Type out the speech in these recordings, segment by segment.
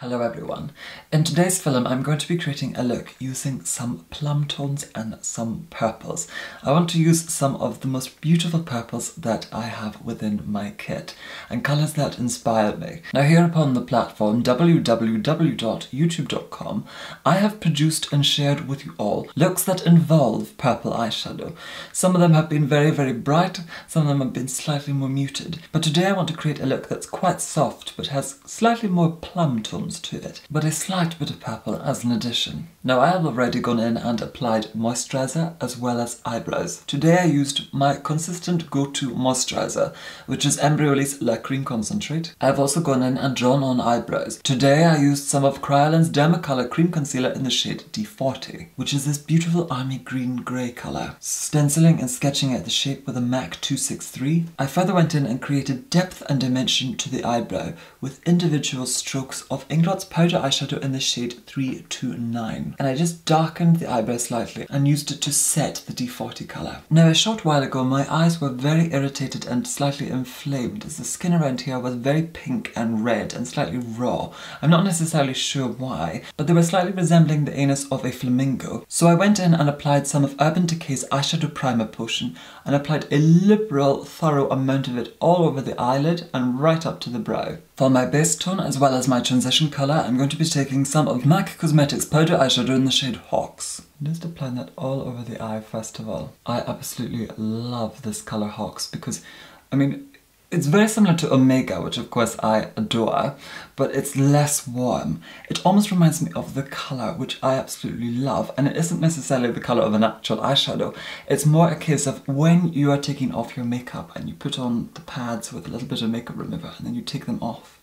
Hello everyone. In today's film I'm going to be creating a look using some plum tones and some purples. I want to use some of the most beautiful purples that I have within my kit and colours that inspire me. Now here upon the platform www.youtube.com I have produced and shared with you all looks that involve purple eyeshadow. Some of them have been very very bright, some of them have been slightly more muted, but today I want to create a look that's quite soft but has slightly more plum tones tones to it, but a slight bit of purple as an addition. Now I have already gone in and applied moisturiser as well as eyebrows. Today I used my consistent go-to moisturiser, which is Embryolisse La Cream Concentrate. I've also gone in and drawn on eyebrows. Today I used some of Kryolan's Dermacolor Cream Concealer in the shade D40, which is this beautiful army green grey colour. Stenciling and sketching out the shape with a MAC 263, I further went in and created depth and dimension to the eyebrow with individual strokes of Inglot's powder eyeshadow in the shade 329. And I just darkened the eyebrow slightly and used it to set the D40 colour. Now a short while ago my eyes were very irritated and slightly inflamed as the skin around here was very pink and red and slightly raw. I'm not necessarily sure why, but they were slightly resembling the anus of a flamingo. So I went in and applied some of Urban Decay's eyeshadow primer potion and applied a liberal, thorough amount of it all over the eyelid and right up to the brow. For my base tone as well as my transition colour, I'm going to be taking some of MAC Cosmetics powder eyeshadow in the shade Haux. Just applying that all over the eye first of all. I absolutely love this colour Haux because, I mean, it's very similar to Omega, which of course I adore, but it's less warm. It almost reminds me of the colour, which I absolutely love, and it isn't necessarily the colour of an actual eyeshadow. It's more a case of when you are taking off your makeup and you put on the pads with a little bit of makeup remover and then you take them off,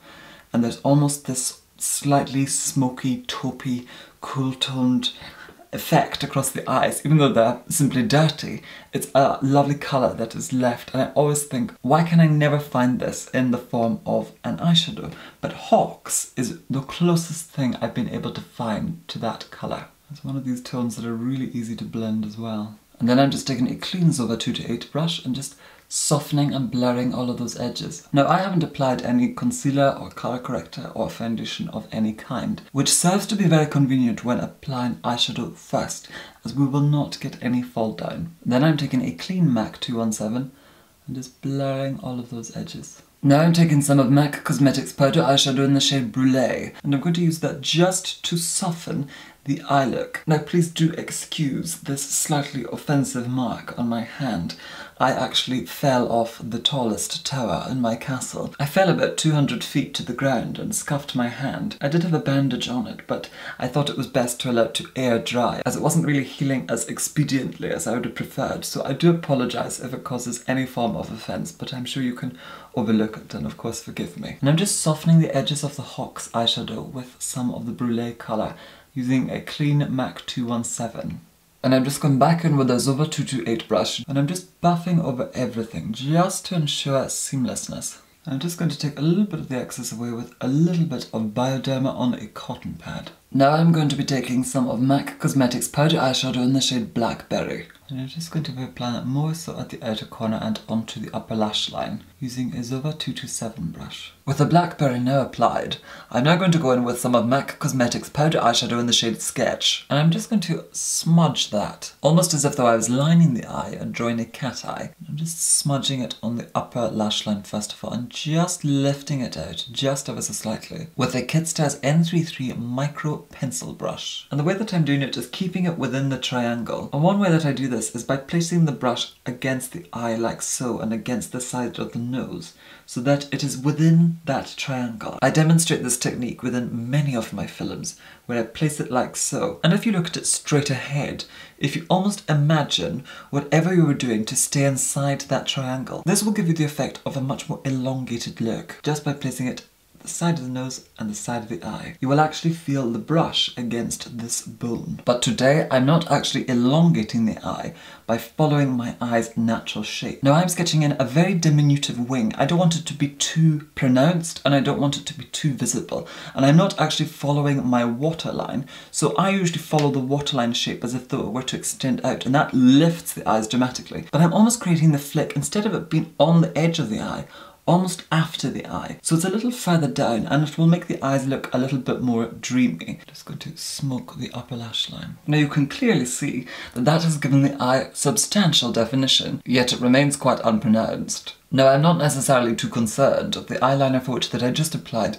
and there's almost this slightly smoky, taupey, cool-toned effect across the eyes, even though they're simply dirty. It's a lovely colour that is left and I always think, why can I never find this in the form of an eyeshadow? But Haux is the closest thing I've been able to find to that colour. It's one of these tones that are really easy to blend as well. And then I'm just taking a clean Zoeva 2 to 8 brush and just softening and blurring all of those edges. Now I haven't applied any concealer or color corrector or foundation of any kind, which serves to be very convenient when applying eyeshadow first, as we will not get any fall down. Then I'm taking a clean MAC 217 and just blurring all of those edges. Now I'm taking some of MAC Cosmetics powder eyeshadow in the shade Brulee, and I'm going to use that just to soften the eye look. Now please do excuse this slightly offensive mark on my hand. I actually fell off the tallest tower in my castle. I fell about 200 feet to the ground and scuffed my hand. I did have a bandage on it, but I thought it was best to allow it to air dry, as it wasn't really healing as expediently as I would have preferred, so I do apologise if it causes any form of offence, but I'm sure you can overlook it and of course forgive me. And I'm just softening the edges of the Haux eyeshadow with some of the Brulee colour using a clean MAC 217. And I'm just going back in with a Zoeva 228 brush and I'm just buffing over everything just to ensure seamlessness. I'm just going to take a little bit of the excess away with a little bit of Bioderma on a cotton pad. Now I'm going to be taking some of MAC Cosmetics powder eyeshadow in the shade Blackberry. And I'm just going to be applying it more so at the outer corner and onto the upper lash line using a Zoeva 227 brush. With the Blackberry now applied, I'm now going to go in with some of MAC Cosmetics powder eyeshadow in the shade Sketch. And I'm just going to smudge that, almost as if though I was lining the eye and drawing a cat eye. I'm just smudging it on the upper lash line first of all and just lifting it out just ever so slightly with the Kit Stars N33 Micro Pencil Brush. And the way that I'm doing it is keeping it within the triangle. And one way that I do this is by placing the brush against the eye like so and against the side of the nose so that it is within that triangle. I demonstrate this technique within many of my films where I place it like so. And if you look at it straight ahead, if you almost imagine whatever you were doing to stay inside that triangle, this will give you the effect of a much more elongated look just by placing it the side of the nose and the side of the eye. You will actually feel the brush against this bone. But today I'm not actually elongating the eye by following my eye's natural shape. Now I'm sketching in a very diminutive wing. I don't want it to be too pronounced and I don't want it to be too visible. And I'm not actually following my waterline. So I usually follow the waterline shape as if though it were to extend out and that lifts the eyes dramatically. But I'm almost creating the flick, instead of it being on the edge of the eye, almost after the eye. So it's a little further down and it will make the eyes look a little bit more dreamy. Just going to smoke the upper lash line. Now you can clearly see that that has given the eye substantial definition, yet it remains quite unpronounced. Now I'm not necessarily too concerned. The eyeliner for which that I just applied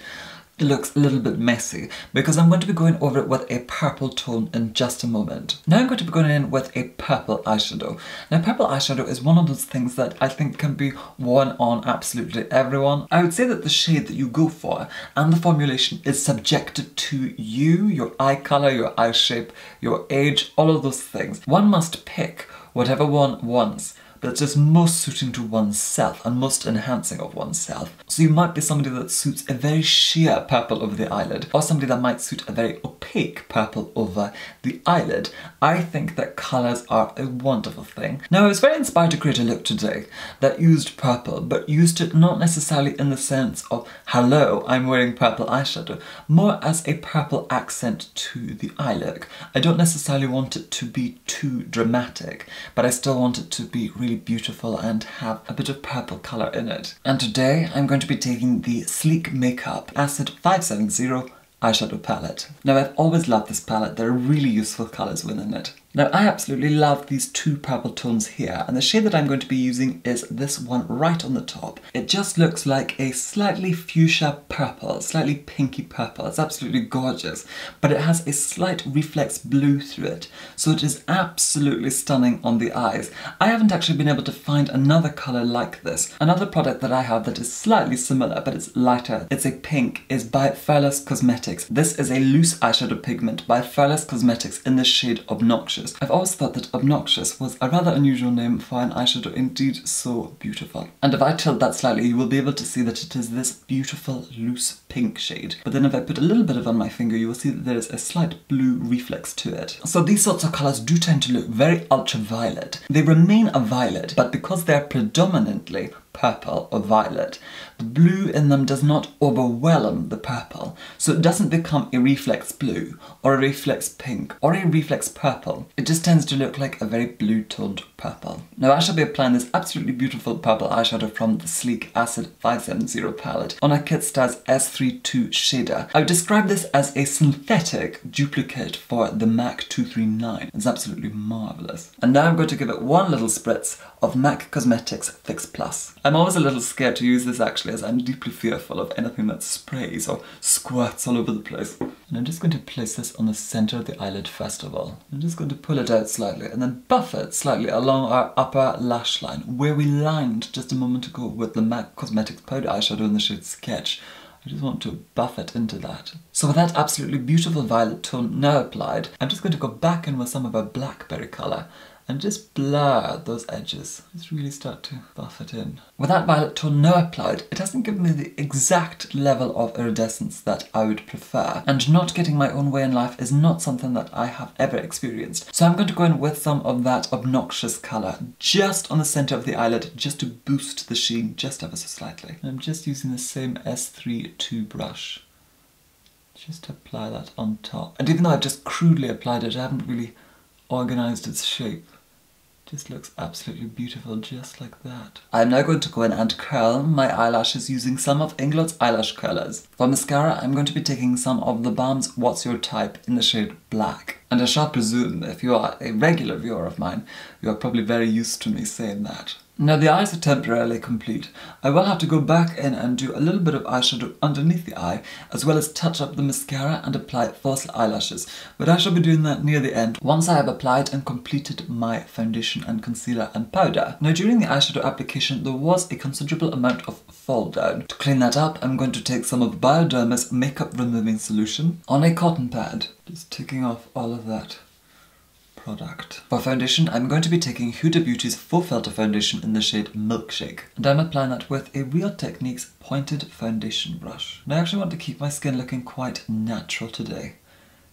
looks a little bit messy because I'm going to be going over it with a purple tone in just a moment. Now I'm going to be going in with a purple eyeshadow. Now purple eyeshadow is one of those things that I think can be worn on absolutely everyone. I would say that the shade that you go for and the formulation is subjected to you, your eye colour, your eye shape, your age, all of those things. One must pick whatever one wants but it's just most suiting to oneself and most enhancing of oneself. So you might be somebody that suits a very sheer purple over the eyelid, or somebody that might suit a very opaque purple over the eyelid. I think that colours are a wonderful thing. Now I was very inspired to create a look today that used purple, but used it not necessarily in the sense of, hello, I'm wearing purple eyeshadow, more as a purple accent to the eye look. I don't necessarily want it to be too dramatic, but I still want it to be really really beautiful and have a bit of purple colour in it. And today I'm going to be taking the Sleek Makeup Acid 570 eyeshadow palette. Now I've always loved this palette, there are really useful colours within it. Now I absolutely love these two purple tones here and the shade that I'm going to be using is this one right on the top. It just looks like a slightly fuchsia purple, slightly pinky purple. It's absolutely gorgeous but it has a slight reflex blue through it so it is absolutely stunning on the eyes. I haven't actually been able to find another colour like this. Another product that I have that is slightly similar but it's lighter, it's a pink, is by Furless Cosmetics. This is a loose eyeshadow pigment by Furless Cosmetics in the shade Obnoxious Obnoxious. I've always thought that Obnoxious was a rather unusual name for an eyeshadow, indeed so beautiful. And if I tilt that slightly, you will be able to see that it is this beautiful loose pink shade. But then if I put a little bit of on my finger, you will see that there is a slight blue reflex to it. So these sorts of colours do tend to look very ultraviolet. They remain a violet, but because they're predominantly purple or violet. The blue in them does not overwhelm the purple, so it doesn't become a reflex blue, or a reflex pink, or a reflex purple. It just tends to look like a very blue toned purple. Now I shall be applying this absolutely beautiful purple eyeshadow from the Sleek Acid 570 palette on a Kit Stars S32 shader. I would describe this as a synthetic duplicate for the MAC 239. It's absolutely marvellous. And now I'm going to give it one little spritz of MAC Cosmetics Fix Plus. I'm always a little scared to use this actually as I'm deeply fearful of anything that sprays or squirts all over the place. And I'm just going to place this on the center of the eyelid first of all. I'm just going to pull it out slightly and then buff it slightly along our upper lash line where we lined just a moment ago with the MAC Cosmetics powder eyeshadow in the shade Sketch. I just want to buff it into that. So with that absolutely beautiful violet tone now applied, I'm just going to go back in with some of our blackberry colour and just blur those edges. Just really start to buff it in. With that violet tone now applied, it hasn't given me the exact level of iridescence that I would prefer, and not getting my own way in life is not something that I have ever experienced. So I'm going to go in with some of that obnoxious colour just on the centre of the eyelid, just to boost the sheen just ever so slightly. And I'm just using the same S3 brush just apply that on top. And even though I've just crudely applied it, I haven't really organised its shape. Just looks absolutely beautiful just like that. I'm now going to go in and curl my eyelashes using some of Inglot's eyelash curlers. For mascara, I'm going to be taking some of the Balm's What's Your Type in the shade Black. And I shall presume if you are a regular viewer of mine, you are probably very used to me saying that. Now the eyes are temporarily complete. I will have to go back in and do a little bit of eyeshadow underneath the eye, as well as touch up the mascara and apply false eyelashes, but I shall be doing that near the end, once I have applied and completed my foundation and concealer and powder. Now during the eyeshadow application there was a considerable amount of fall down. To clean that up I'm going to take some of Bioderma's makeup removing solution on a cotton pad, just taking off all of that product. For foundation, I'm going to be taking Huda Beauty's Faux Filter Foundation in the shade Milkshake. And I'm applying that with a Real Techniques pointed foundation brush. I actually want to keep my skin looking quite natural today.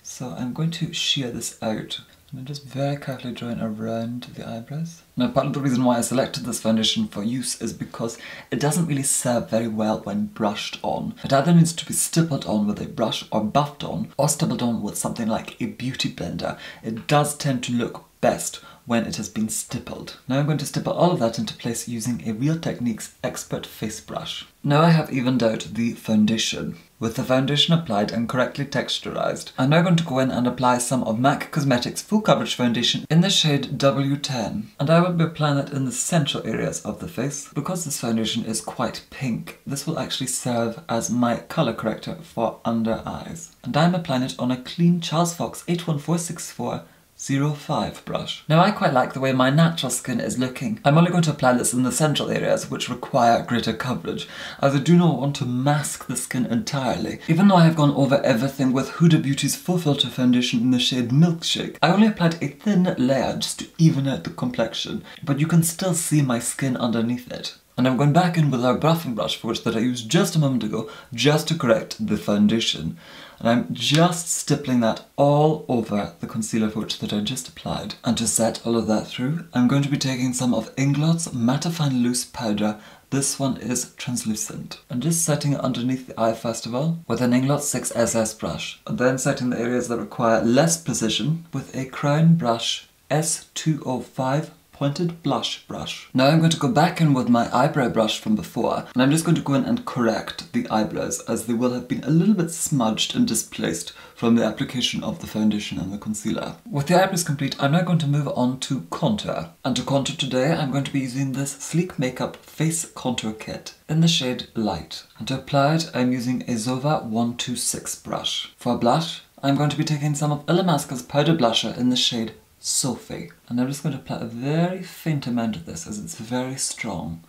So I'm going to sheer this out And I'm just very carefully drawing around the eyebrows. Now part of the reason why I selected this foundation for use is because it doesn't really serve very well when brushed on. It either needs to be stippled on with a brush or buffed on, or stippled on with something like a beauty blender. It does tend to look best when it has been stippled. Now I'm going to stipple all of that into place using a Real Techniques Expert Face Brush. Now I have evened out the foundation. With the foundation applied and correctly texturized, I'm now going to go in and apply some of MAC Cosmetics Full Coverage Foundation in the shade W10. And I will be applying it in the central areas of the face. Because this foundation is quite pink, this will actually serve as my colour corrector for under eyes. And I'm applying it on a clean Charles Fox 81464 05 brush. Now I quite like the way my natural skin is looking. I'm only going to apply this in the central areas which require greater coverage, as I do not want to mask the skin entirely. Even though I have gone over everything with Huda Beauty's Faux Filter Foundation in the shade Milkshake, I only applied a thin layer just to even out the complexion, but you can still see my skin underneath it. And I'm going back in with our buffing brush for which that I used just a moment ago, just to correct the foundation. And I'm just stippling that all over the concealer for that I just applied. And to set all of that through, I'm going to be taking some of Inglot's Mattifying Loose Powder this one is translucent. I'm just setting underneath the eye first of all with an Inglot 6SS brush. And then setting the areas that require less precision with a Crown Brush S205 pointed blush brush. Now I'm going to go back in with my eyebrow brush from before and I'm just going to go in and correct the eyebrows as they will have been a little bit smudged and displaced from the application of the foundation and the concealer. With the eyebrows complete, I'm now going to move on to contour. And to contour today, I'm going to be using this Sleek Makeup Face Contour Kit in the shade Light. And to apply it, I'm using a Zoeva 126 brush. For blush, I'm going to be taking some of Illamasqua's powder blusher in the shade Sophie. And I'm just going to apply a very faint amount of this as it's very strong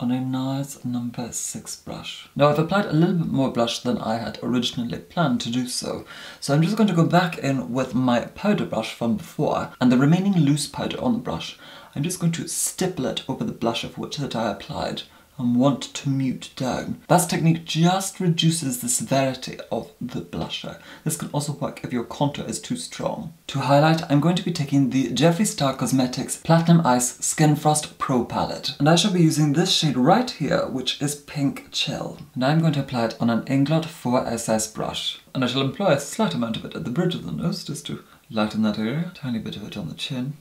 on a NARS number 6 brush. Now I've applied a little bit more blush than I had originally planned to do so, so I'm just going to go back in with my powder brush from before and the remaining loose powder on the brush. I'm just going to stipple it over the blush of which that I applied and want to mute down. This technique just reduces the severity of the blusher. This can also work if your contour is too strong. To highlight, I'm going to be taking the Jeffree Star Cosmetics Platinum Ice Skin Frost Pro palette. And I shall be using this shade right here, which is Pink Chill. And I'm going to apply it on an Inglot 4SS brush. And I shall employ a slight amount of it at the bridge of the nose, just to lighten that area. A tiny bit of it on the chin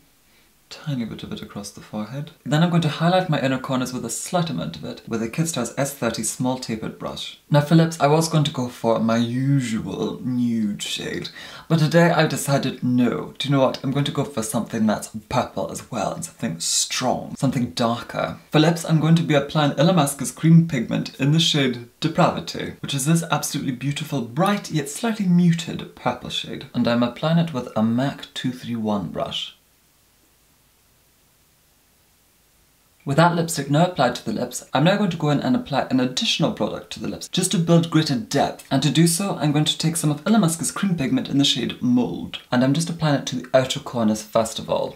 tiny bit of it across the forehead. Then I'm going to highlight my inner corners with a slight amount of it with a Kitstar's S30 small tapered brush. Now for lips, I was going to go for my usual nude shade, but today I decided no. Do you know what? I'm going to go for something that's purple as well and something strong, something darker. For lips, I'm going to be applying Illamasqua's cream pigment in the shade Depravity, which is this absolutely beautiful, bright yet slightly muted purple shade. And I'm applying it with a MAC 231 brush. With that lipstick now applied to the lips, I'm now going to go in and apply an additional product to the lips, just to build greater depth. And to do so, I'm going to take some of Illamasqua's cream pigment in the shade Mold. And I'm just applying it to the outer corners first of all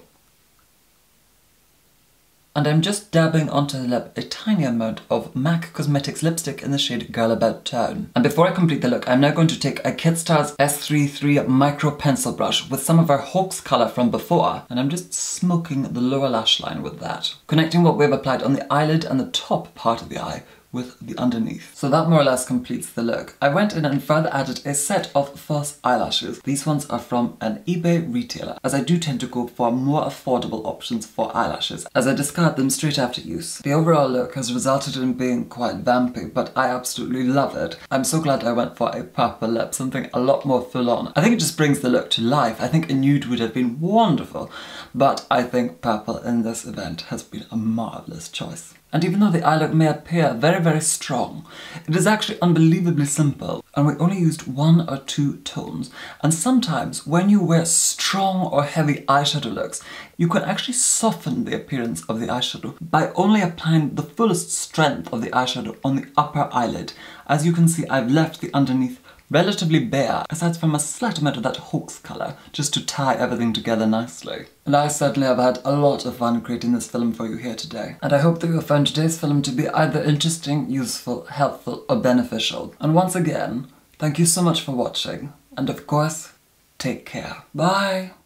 and I'm just dabbing onto the lip a tiny amount of MAC Cosmetics lipstick in the shade Girl About Town. And before I complete the look, I'm now going to take a Kitstar's S33 micro pencil brush with some of our Haux colour from before, and I'm just smoking the lower lash line with that. Connecting what we've applied on the eyelid and the top part of the eye with the underneath. So that more or less completes the look. I went in and further added a set of false eyelashes. These ones are from an eBay retailer, as I do tend to go for more affordable options for eyelashes, as I discard them straight after use. The overall look has resulted in being quite vampy, but I absolutely love it. I'm so glad I went for a purple lip, something a lot more full on. I think it just brings the look to life. I think a nude would have been wonderful, but I think purple in this event has been a marvellous choice. And even though the eye look may appear very, very strong, it is actually unbelievably simple, and we only used one or two tones. And sometimes, when you wear strong or heavy eyeshadow looks, you can actually soften the appearance of the eyeshadow by only applying the fullest strength of the eyeshadow on the upper eyelid. As you can see, I've left the underneath relatively bare, aside from a slight amount of that Haux colour, just to tie everything together nicely. And I certainly have had a lot of fun creating this film for you here today. And I hope that you found today's film to be either interesting, useful, helpful, or beneficial. And once again, thank you so much for watching. And of course, take care. Bye!